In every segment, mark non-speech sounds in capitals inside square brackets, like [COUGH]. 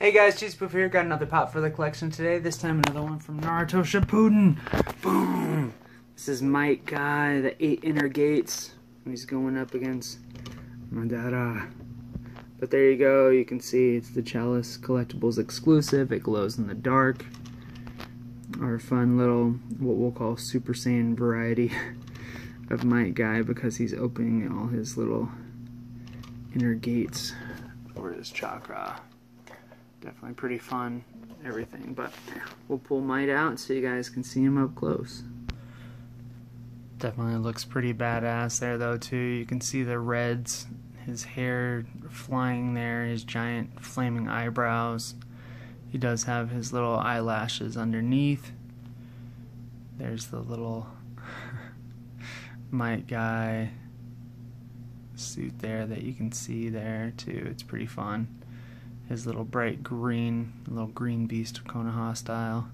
Hey guys, Chesypoof here. Got another pop for the collection today. This time another one from Naruto Shippuden. Boom! This is Might Guy, the eight inner gates. He's going up against Madara. But there you go. You can see it's the Chalice Collectibles exclusive. It glows in the dark. Our fun little, what we'll call Super Saiyan variety [LAUGHS] of Might Guy because he's opening all his little inner gates for his chakra. Definitely pretty fun, everything. But we'll pull Might out so you guys can see him up close. Definitely looks pretty badass there though too. You can see the reds, his hair flying there, his giant flaming eyebrows. He does have his little eyelashes underneath. There's the little [LAUGHS] Might Guy suit there that you can see there too. It's pretty fun. His little bright green, little green beast Konoha style.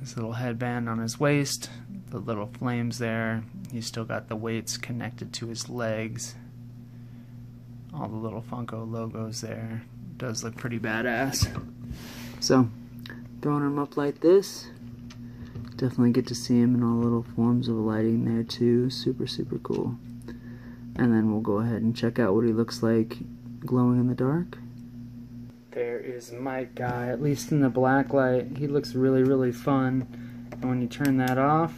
His little headband on his waist, the little flames there. He's still got the weights connected to his legs. All the little Funko logos there. Does look pretty badass. So, throwing him up like this, definitely get to see him in all little forms of lighting there too. Super, super cool. And then we'll go ahead and check out what he looks like glowing in the dark. There is Might Guy, at least in the black light. He looks really, really fun. And when you turn that off,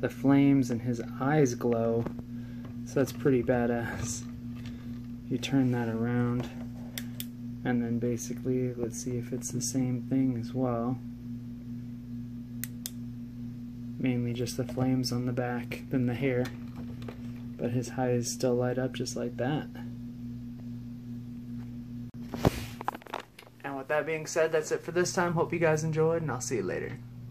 the flames and his eyes glow. So that's pretty badass. You turn that around, and then basically, let's see if it's the same thing as well. Mainly just the flames on the back than the hair. But his eyes still light up just like that. That being said, that's it for this time. Hope you guys enjoyed, and I'll see you later.